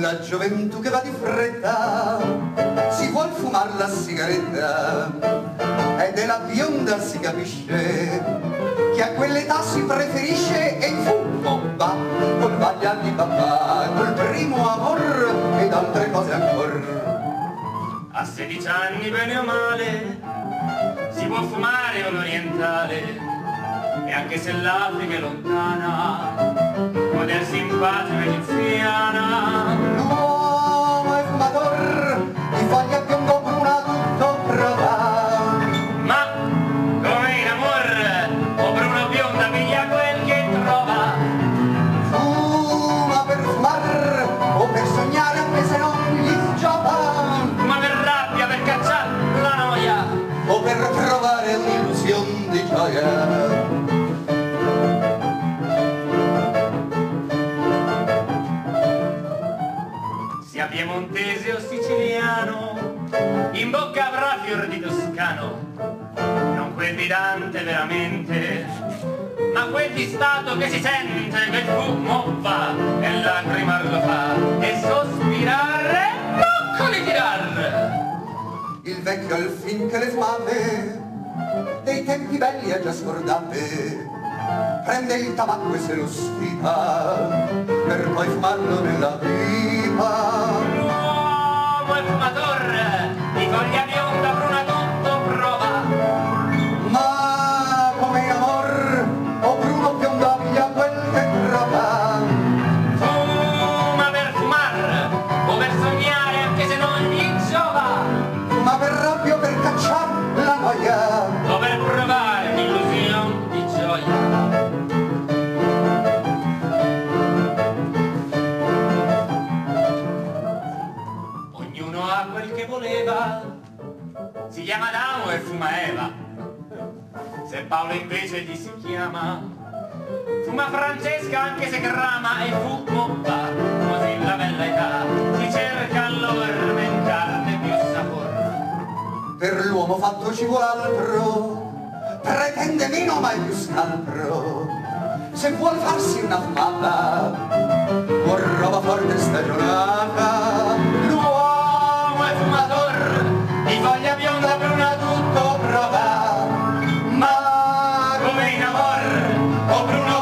gioventù che va di fretta si vuol fumar la sigaretta e della bionda si capisce che a quell'età si preferisce e fumo va col vaglia di papà col primo amor ed altre cose ancora a 16 anni bene o male si può fumare un orientale e anche se l'Africa è lontana potersi in patria egiziana di gioia sia piemontese o siciliano, in bocca avrà fior di toscano, non quel di Dante veramente, ma quel di Stato che si sente che fumo va e lacrimar lo fa. E sospirare non con i tirar. il vecchio al fin che le fumate dei tempi belli ha già scordate. Prende il tabacco e se lo sfipa per poi fumarlo nella pipa. L'uomo è fumator, chiama Adamo e fuma Eva. Se Paolo invece gli si chiama, fuma Francesca anche se grama e fumo va, così la bella età si cerca carne più sapore. per l'uomo fatto ci vuole altro pretende meno mai più scaltro se vuol farsi una fumata con roba forte stagionata L'uomo è fumator, Hombre, una